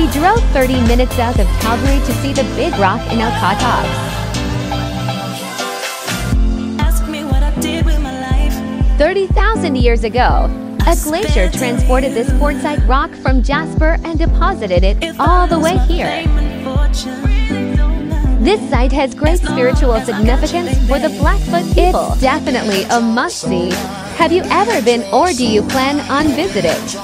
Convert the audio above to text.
We drove 30 minutes south of Calgary to see the big rock in El 30,000 years ago, a glacier transported this quartzite rock from Jasper and deposited it all the way here. This site has great spiritual significance for the Blackfoot people. It's definitely a must-see. Have you ever been or do you plan on visiting?